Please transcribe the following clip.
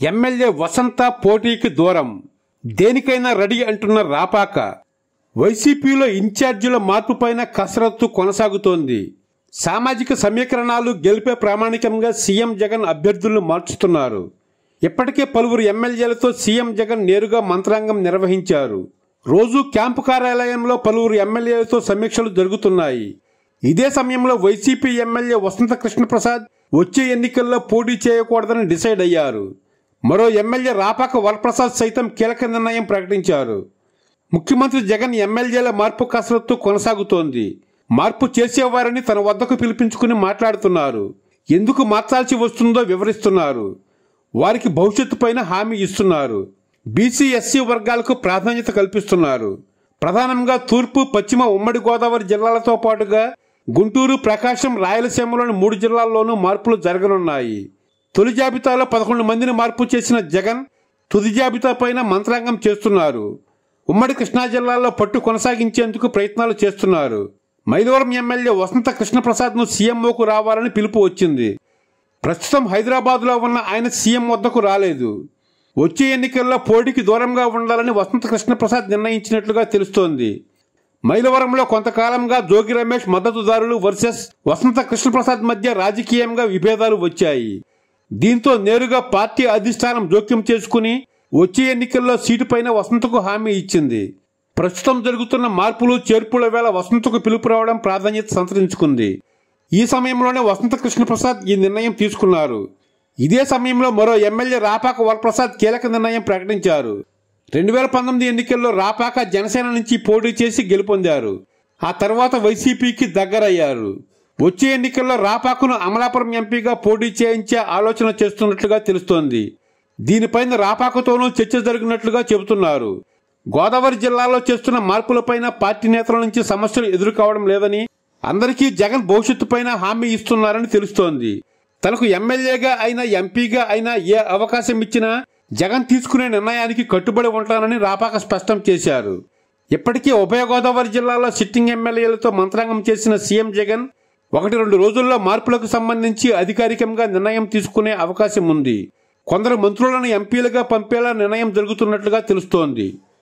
MLA వసంత పోటీకి దూరం. దేనికైనా రెడీ అంటున్న రాపాక. వైసీపీలో ఇన్ఛార్జీల మార్పుపైన కసరత్తు కొనసాగుతోంది. సామాజిక సమీకరణాలు గెలిపే ప్రామాణికంగా సీఎం జగన్ అభ్యర్థులను మార్చుతున్నారు. ఇప్పటికే పలువురు ఎమ్మెల్యేలతో సీఎం జగన్ నేరుగా మంత్రాంగం నిర్వహించారు. రోజు క్యాంపు కార్యాలయంలో పలువురు ఎమ్మెల్యేలతో సమీక్షలు జరుగుతున్నాయి. ఇదే సమయంలో వైసీపీ ఎమ్మెల్యే వసంత కృష్ణప్రసాద్ వచ్చే ఎన్నికల్లో పోటీ చేయకూడదని డిసైడ్ అయ్యారు. మరో ఎమ్మెల్యే రాపాక వరప్రసాద్ సైతం కీలక నిర్ణయం ప్రకటించారు. ముఖ్యమంత్రి జగన్ ఎమ్మెల్యేల మార్పు కసరత్తు కొనసాగుతోంది. మార్పు చేసేవారని తన వద్దకు పిలిపించుకుని మాట్లాడుతున్నారు. ఎందుకు మార్చాల్సి వస్తుందో వివరిస్తున్నారు. వారికి భవిష్యత్తు పైన హామీ ఇస్తున్నారు. బీసీ ఎస్సీ వర్గాలకు ప్రాధాన్యత కల్పిస్తున్నారు. ప్రధానంగా తూర్పు పశ్చిమ ఉమ్మడి గోదావరి జిల్లాలతో పాటుగా గుంటూరు ప్రకాశం రాయలసీమలోని మూడు జిల్లాల్లోనూ మార్పులు జరగనున్నాయి. తొలి జాబితాలో పదకొండు మందిని మార్పు చేసిన జగన్ తుది జాబితా పైన మంత్రాంగం చేస్తున్నారు. ఉమ్మడి కృష్ణా జిల్లాలో పట్టు కొనసాగించేందుకు ప్రయత్నాలు చేస్తున్నారు. మైలవరం ఎమ్మెల్యే వసంత కృష్ణప్రసాద్ను సీఎంఓకు రావాలని పిలుపు వచ్చింది. ప్రస్తుతం హైదరాబాద్లో ఉన్న ఆయన సీఎం వద్దకు రాలేదు. వచ్చే ఎన్నికల్లో పోటీకి దూరంగా ఉండాలని వసంత కృష్ణప్రసాద్ నిర్ణయించినట్లుగా తెలుస్తోంది. మైలవరంలో కొంతకాలంగా జోగి రమేష్ మద్దతుదారులు వర్సెస్ వసంత కృష్ణప్రసాద్ మధ్య రాజకీయంగా విభేదాలు వచ్చాయి. దీంతో నేరుగా పార్టీ అధిష్టానం జోక్యం చేసుకుని వచ్చే ఎన్నికల్లో సీటు పైన వసంతకు హామీ ఇచ్చింది. ప్రస్తుతం జరుగుతున్న మార్పులు చేర్పుల వేళ వసంతకు పిలుపు రావడం ప్రాధాన్యత సంతరించుకుంది. ఈ సమయంలోనే వసంత కృష్ణప్రసాద్ ఈ నిర్ణయం తీసుకున్నారు. ఇదే సమయంలో మరో ఎమ్మెల్యే రాపాక వరప్రసాద్ కీలక నిర్ణయం ప్రకటించారు. రెండు వేల పంతొమ్మిది ఎన్నికల్లో రాపాక జనసేన నుంచి పోటీ చేసి గెలుపొందారు. ఆ తర్వాత వైసీపీకి దగ్గరయ్యారు. వచ్చే ఎన్నికల్లో రాపాకును అమలాపురం ఎంపీగా పోటీ చేయించే ఆలోచన చేస్తున్నట్లుగా తెలుస్తోంది. దీనిపైన రాపాకతోనూ చర్చ జరిగినట్లుగా చెబుతున్నారు. గోదావరి జిల్లాలో చేస్తున్న మార్పులపైన పార్టీ నేతల నుంచి సమస్యలు ఎదుర్కోవడం లేదని అందరికీ జగన్ భవిష్యత్తుపైన హామీ ఇస్తున్నారని తెలుస్తోంది. తనకు ఎమ్మెల్యేగా అయినా ఎంపీగా అయినా ఏ అవకాశం ఇచ్చినా జగన్ తీసుకునే నిర్ణయానికి కట్టుబడి ఉంటానని రాపాక స్పష్టం చేశారు. ఇప్పటికీ ఉభయ గోదావరి జిల్లాలో సిట్టింగ్ ఎమ్మెల్యేలతో మంత్రాంగం చేసిన సీఎం జగన్ ఒకటి రెండు రోజుల్లో మార్పులకు సంబంధించి అధికారికంగా నిర్ణయం తీసుకునే అవకాశం ఉంది. కొందరు మంత్రులను ఎంపీలుగా పంపేలా నిర్ణయం జరుగుతున్నట్లుగా తెలుస్తోంది.